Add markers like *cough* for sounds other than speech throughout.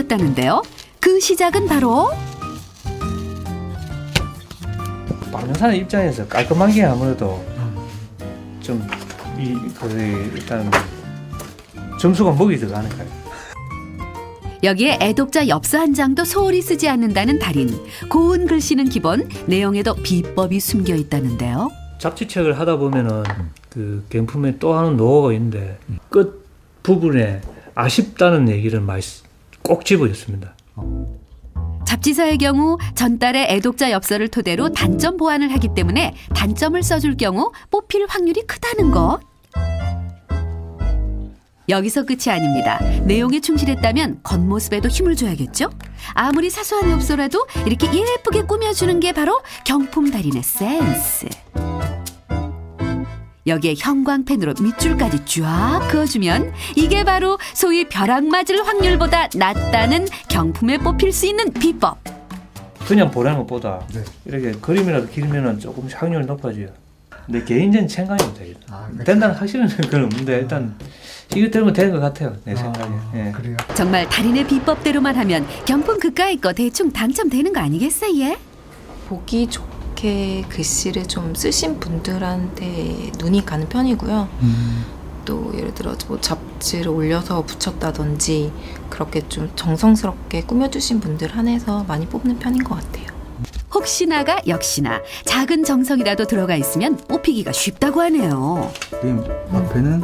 생겼다는데요. 그 시작은 바로 방문사는 입장에서 깔끔한 게 아무래도 좀 이 그 일단 점수가 목이 들어가니까요. 여기에 애독자 엽서 한 장도 소홀히 쓰지 않는다는 달인. 고운 글씨는 기본, 내용에도 비법이 숨겨 있다는데요. 잡지책을 하다 보면은 그 경품에 또 하는 노하우가 있는데 끝 부분에 아쉽다는 얘기를 많이 쓰- 꼭 집어 있습니다. 잡지사의 경우 전달의 애독자 엽서를 토대로 단점 보완을 하기 때문에 단점을 써줄 경우 뽑힐 확률이 크다는 것. 여기서 끝이 아닙니다. 내용에 충실했다면 겉모습에도 힘을 줘야겠죠? 아무리 사소한 엽서라도 이렇게 예쁘게 꾸며주는 게 바로 경품 달인의 센스. 여기에 형광펜으로 밑줄까지 쫙 그어주면 이게 바로 소위 벼락 맞을 확률보다 낮다는 경품에 뽑힐 수 있는 비법. 그냥 보내는 것보다 네. 이렇게 그림이라도 그리면은 조금씩 확률이 높아져요. 내 개인적인 생각입니다. 이거. 아, 그렇죠. 된다는 확실은 *laughs* 그건 없는데 일단 이거 들으면 되는 것 같아요. 내 생각에. 아, 예. 그래요. 정말 달인의 비법대로만 하면 경품 그까이 거 대충 당첨되는 거 아니겠어요? 예? 보기 좋 게 글씨를 좀 쓰신 분들한테 눈이 가는 편이고요. 음, 또 예를 들어 뭐 잡지를 올려서 붙였다든지 그렇게 좀 정성스럽게 꾸며주신 분들 한해서 많이 뽑는 편인 것 같아요. 혹시나가 역시나 작은 정성이라도 들어가 있으면 뽑히기가 쉽다고 하네요. 님 앞에는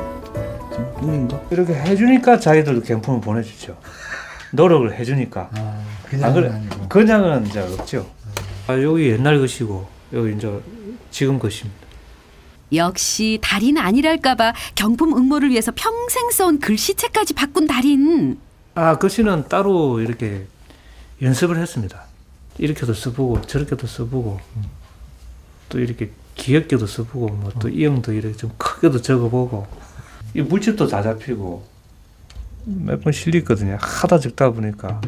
좀 꾸민가? 이렇게 해주니까 자기들도 경품을 보내주죠. 노력을 해주니까. 아, 아, 그냥 그래. 아니고. 그냥은 이제 없죠. 아, 여기 옛날 것이고 여기 이제 지금 것입니다. 역시 달인 아니랄까봐 경품 응모를 위해서 평생 써온 글씨체까지 바꾼 달인. 아, 글씨는 따로 이렇게 연습을 했습니다. 이렇게도 써보고 저렇게도 써보고 또 이렇게 귀엽게도 써보고 뭐 또 이형도 이렇게 좀 크게도 적어보고 이 물집도 다 잡히고 몇 번 실리거든요. 하다 적다 보니까